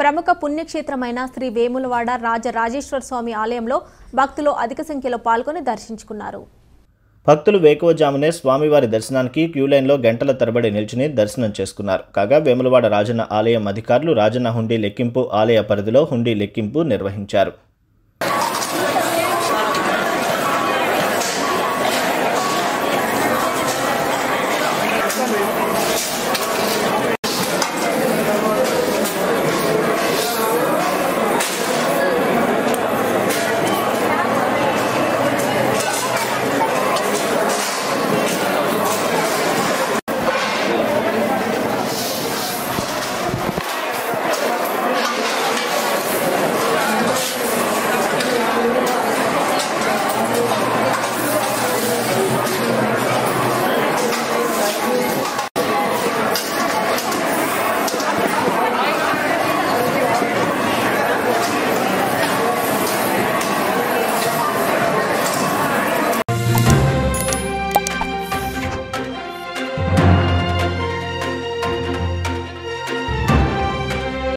ప్రముఖ పుణ్యక్షేత్రమైన శ్రీ వేములవాడ రాజరాజేశ్వర స్వామి ఆలయంలో భక్తులు అధిక సంఖ్యలో పాల్గొని దర్శించుకున్నారు. భక్తులు వేకువజామునే స్వామివారి దర్శనానికి క్యూలైన్లో గంటల తరబడి నిల్చుని దర్శనం చేసుకున్నారు. కాగా వేములవాడ రాజన్న ఆలయం అధికారులు రాజన్న హుండీ లెక్కింపు ఆలయ పరిధిలో హుండీ లెక్కింపు నిర్వహించారు.